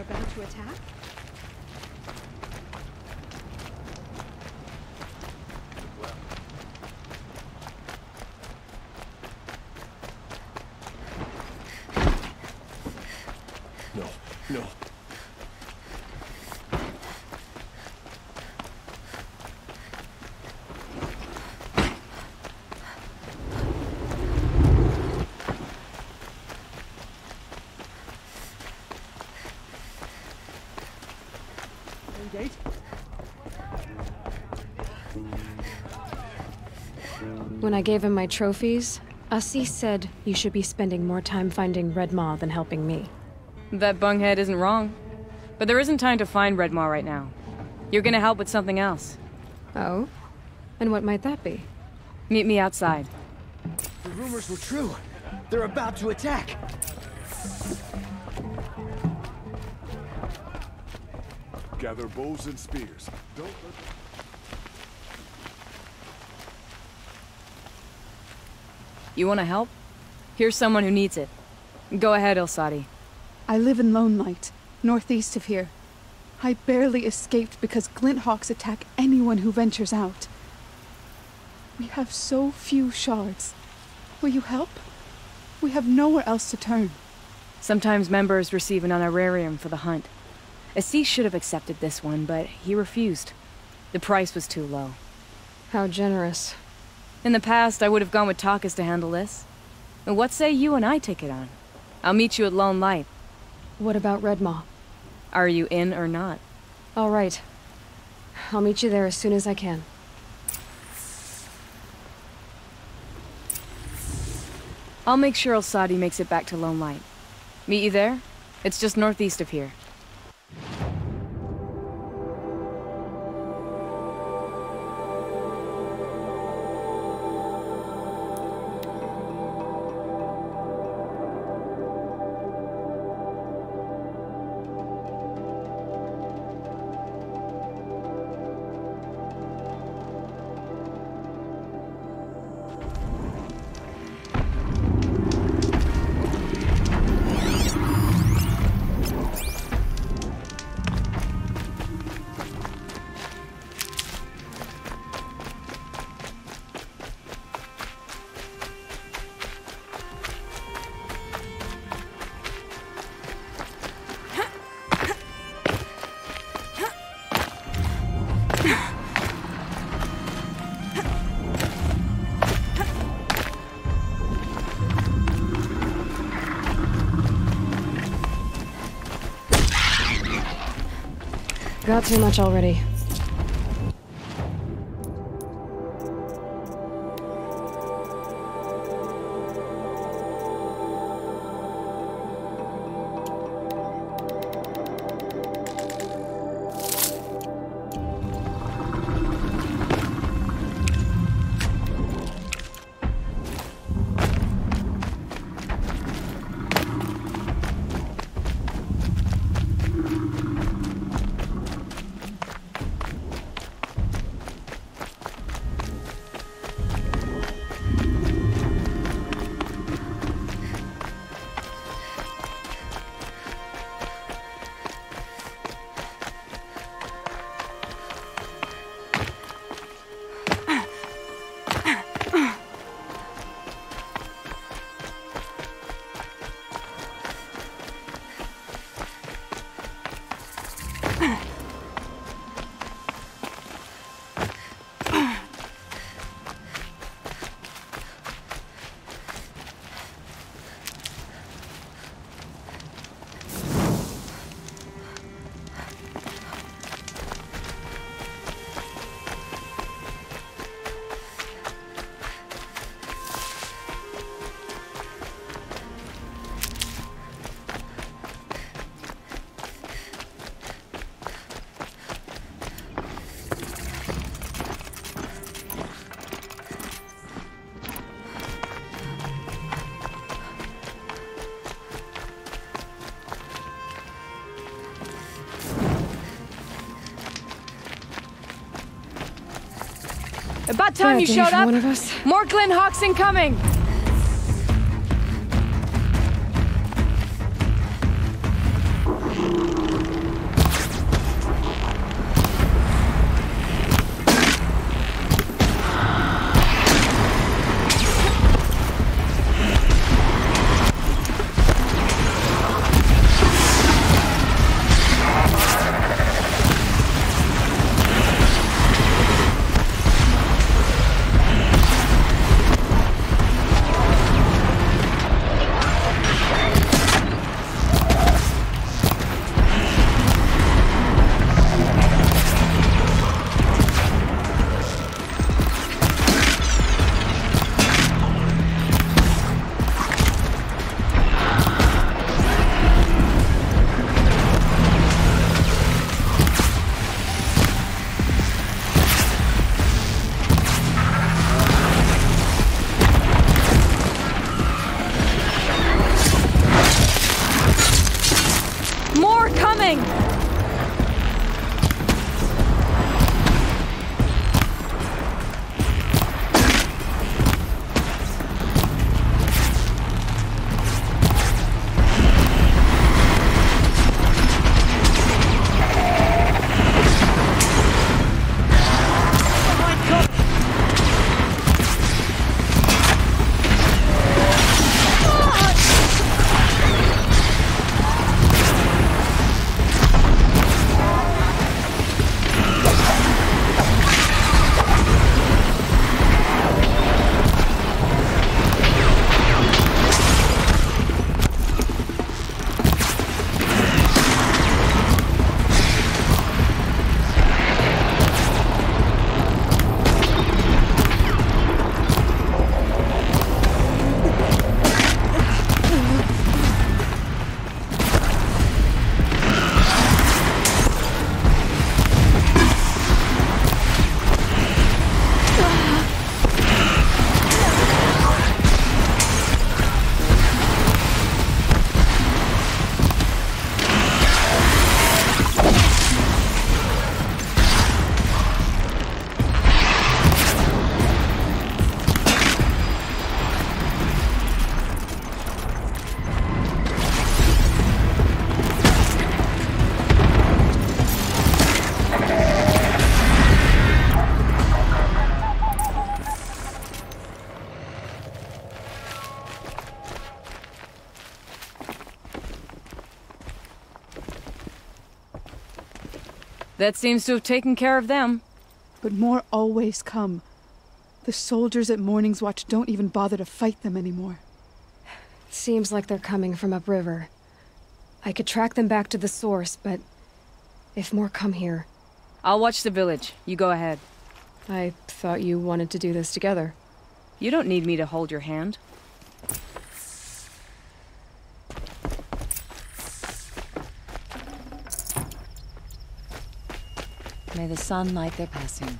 about to attack? No, no. Engage. When I gave him my trophies, Ahsis said you should be spending more time finding Red Maw than helping me. That bunghead isn't wrong. But there isn't time to find Red Maw right now. You're gonna help with something else. Oh? And what might that be? Meet me outside. The rumors were true. They're about to attack. Gather bows and spears. Don't let You wanna help? Here's someone who needs it. Go ahead, Ilsadi. I live in Lone Light, northeast of here. I barely escaped because Glinthawks attack anyone who ventures out. We have so few shards. Will you help? We have nowhere else to turn. Sometimes members receive an honorarium for the hunt. Ahsis should have accepted this one, but he refused. The price was too low. How generous. In the past, I would have gone with Tarkus to handle this. And what say you and I take it on? I'll meet you at Lone Light. What about Red Maw? Are you in or not? All right. I'll meet you there as soon as I can. I'll make sure Elsadi makes it back to Lone Light. Meet you there? It's just northeast of here. Got too much already. Time you showed up! one of us. More Glinthawks incoming! coming! That seems to have taken care of them. But more always come. The soldiers at Morning's Watch don't even bother to fight them anymore. Seems like they're coming from upriver. I could track them back to the source, but if more come here, I'll watch the village. You go ahead. I thought you wanted to do this together. You don't need me to hold your hand. May the sun light their passing.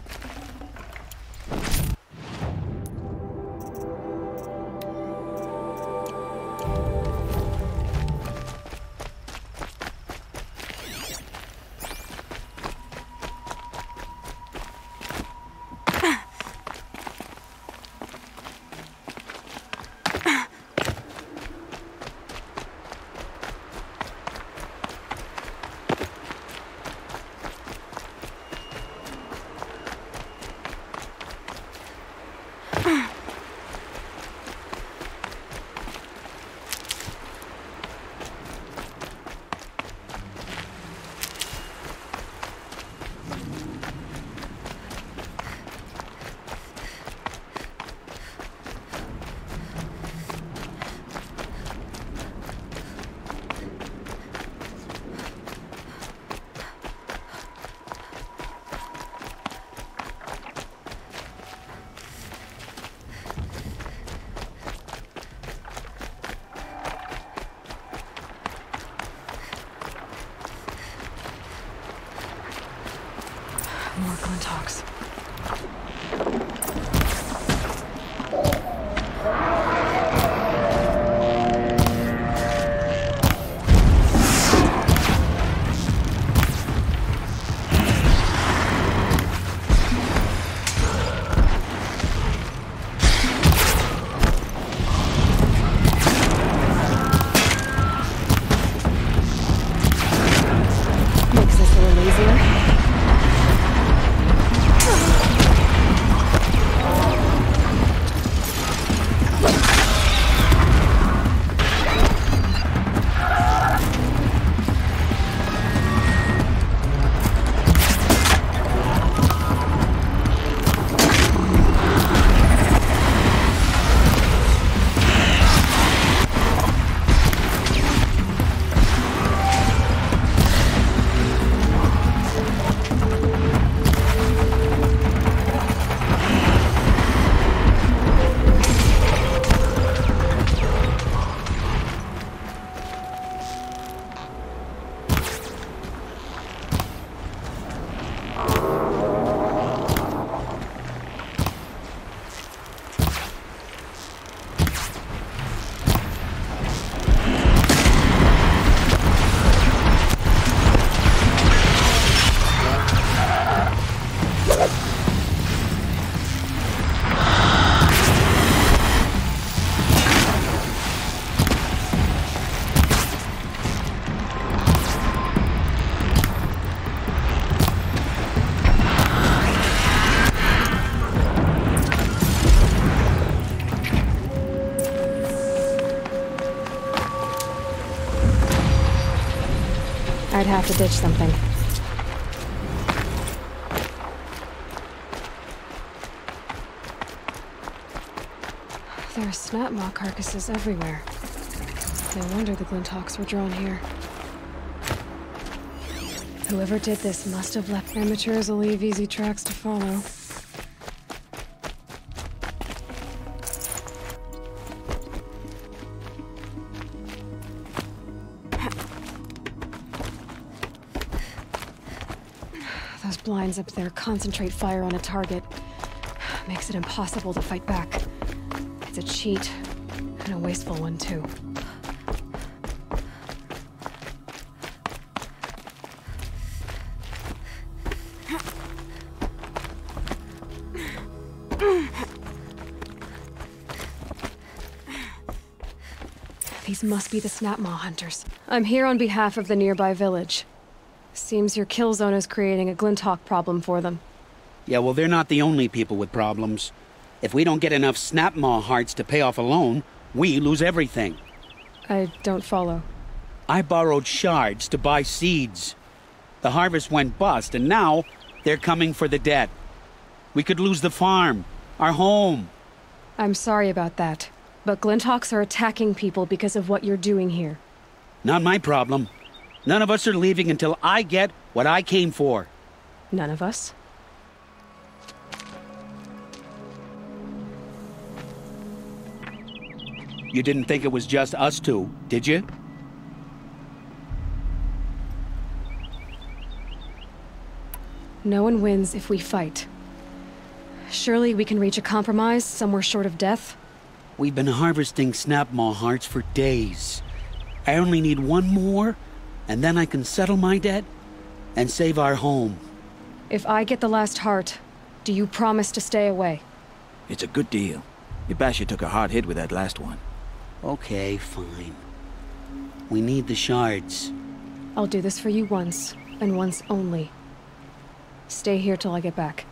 I'd have to ditch something. There are Snapmaw carcasses everywhere. No wonder the Glinthawks were drawn here. Whoever did this must have left amateurs will leave easy tracks to follow. Blinds up there concentrate fire on a target. Makes it impossible to fight back. It's a cheat, and a wasteful one, too. These must be the Snapmaw hunters. I'm here on behalf of the nearby village. Seems your kill zone is creating a Glinthawk problem for them. Yeah, well, they're not the only people with problems. If we don't get enough Snapmaw hearts to pay off a loan, we lose everything. I don't follow. I borrowed shards to buy seeds. The harvest went bust, and now they're coming for the debt. We could lose the farm, our home. I'm sorry about that, but Glinthawks are attacking people because of what you're doing here. Not my problem. None of us are leaving until I get what I came for. None of us? You didn't think it was just us two, did you? No one wins if we fight. Surely we can reach a compromise somewhere short of death? We've been harvesting Snapmaw hearts for days. I only need one more, and then I can settle my debt and save our home. If I get the last heart, do you promise to stay away? It's a good deal. Yabasha took a hard hit with that last one. Okay, fine. We need the shards. I'll do this for you once, and once only. Stay here till I get back.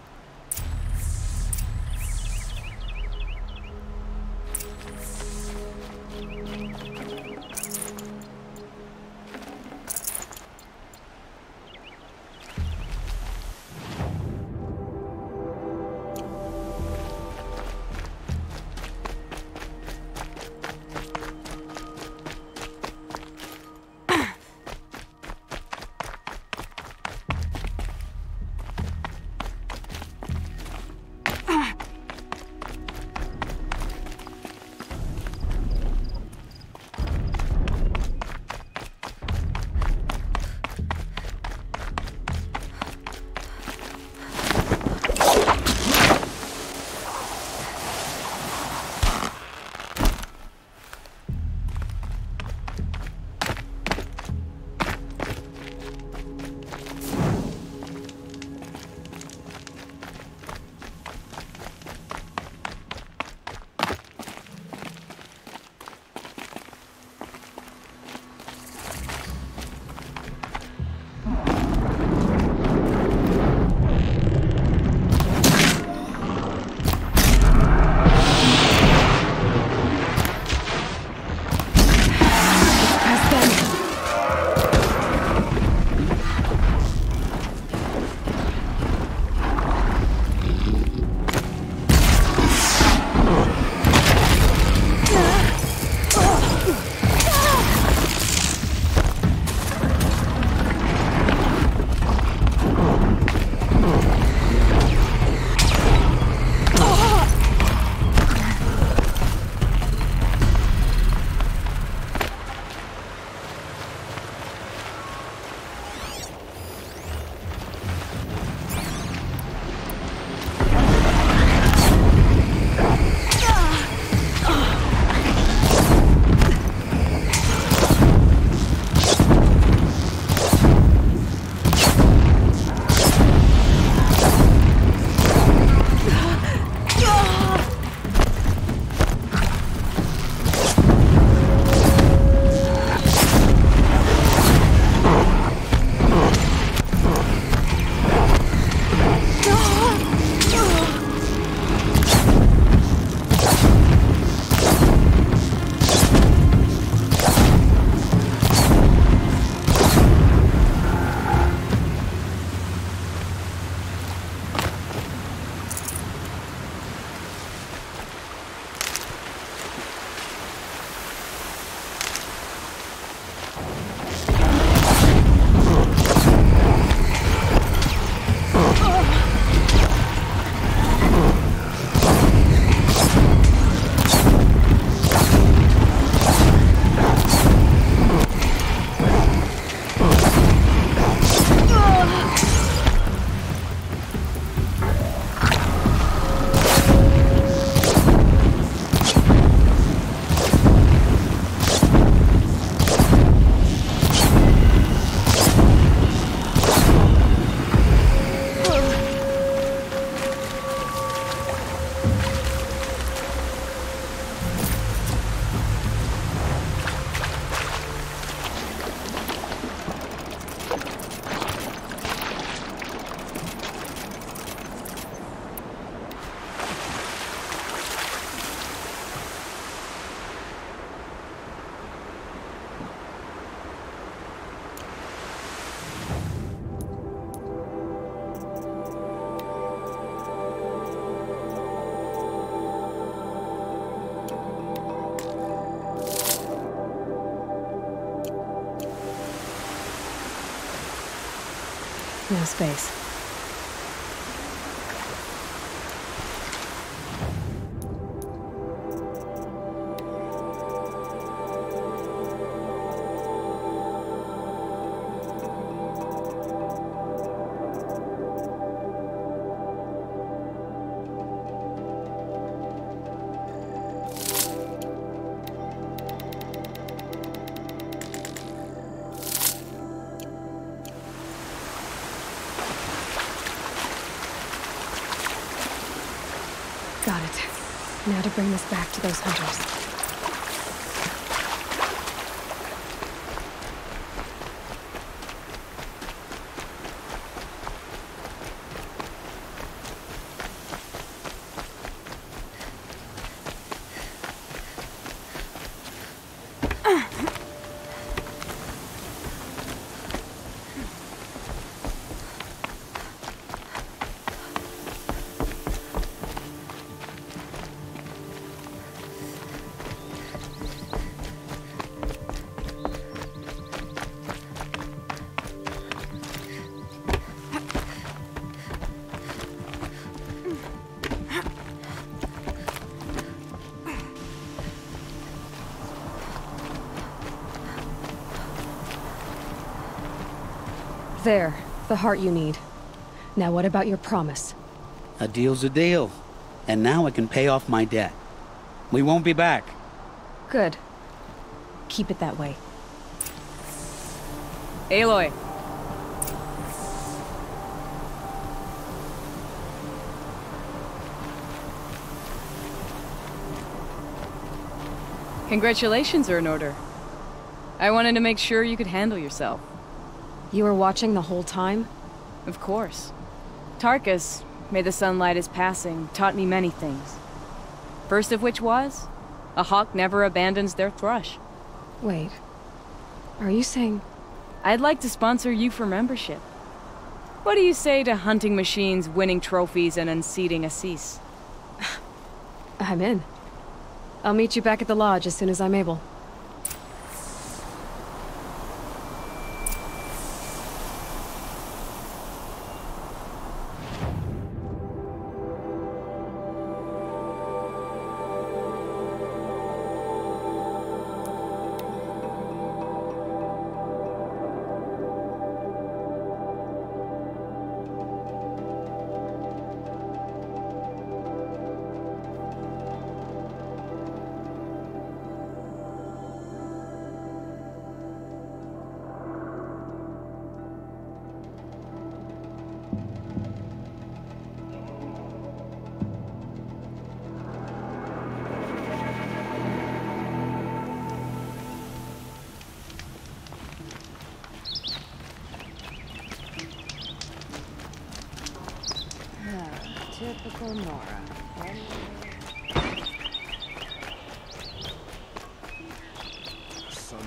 No space. Now to bring this back to those hunters. There, the heart you need. Now what about your promise? A deal's a deal. And now I can pay off my debt. We won't be back. Good. Keep it that way. Aloy. Congratulations are in order. I wanted to make sure you could handle yourself. You were watching the whole time? Of course. Tarkus, may the sunlight is passing, taught me many things. First of which was, a hawk never abandons their thrush. Wait. Are you saying... I'd like to sponsor you for membership. What do you say to hunting machines, winning trophies, and unseating Ahsis? I'm in. I'll meet you back at the lodge as soon as I'm able.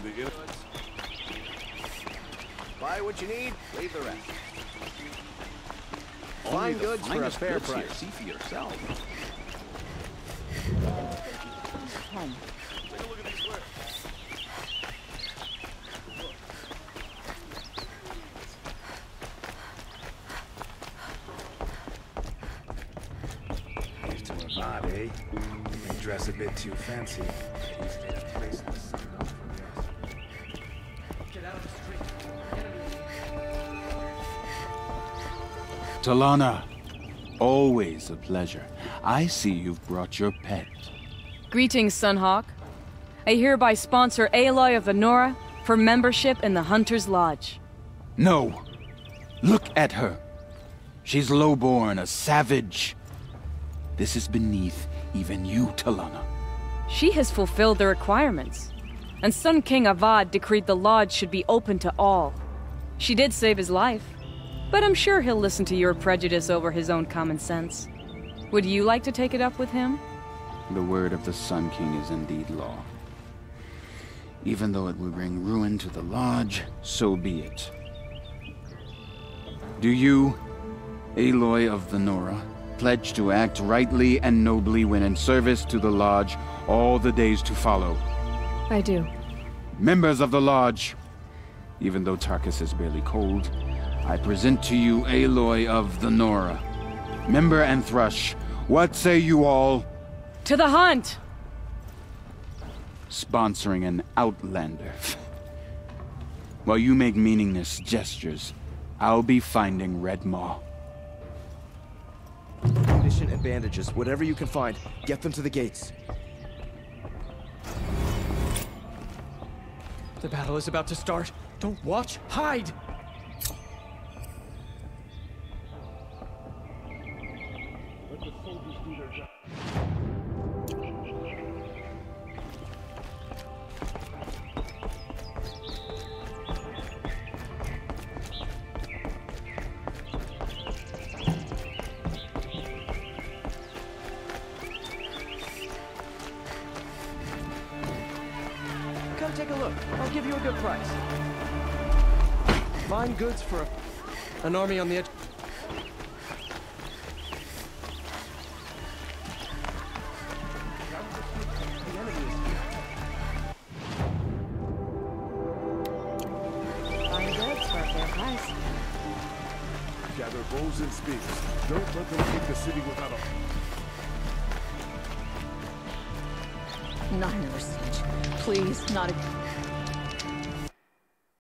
Sunday in. Buy what you need, leave the rest. Only Fine the goods for a finest fair goods here. price. See for yourself. Home. Here's to a vibe, eh? You dress a bit too fancy. Talanah, always a pleasure. I see you've brought your pet. Greetings, Sunhawk. I hereby sponsor Aloy of the Nora for membership in the Hunter's Lodge. No! Look at her! She's lowborn, a savage. This is beneath even you, Talanah. She has fulfilled the requirements, and Sun King Avad decreed the lodge should be open to all. She did save his life, but I'm sure he'll listen to your prejudice over his own common sense. Would you like to take it up with him? The word of the Sun King is indeed law. Even though it will bring ruin to the Lodge, so be it. Do you, Aloy of the Nora, pledge to act rightly and nobly when in service to the Lodge all the days to follow? I do. Members of the Lodge, even though Tarkus is barely cold, I present to you Aloy of the Nora. Member and Thrush, what say you all? To the hunt! Sponsoring an outlander. While you make meaningless gestures, I'll be finding Red Maw. Ammunition and bandages, whatever you can find. Get them to the gates. The battle is about to start. Don't watch, hide! Give you a good price. Goods for a... An army on the edge.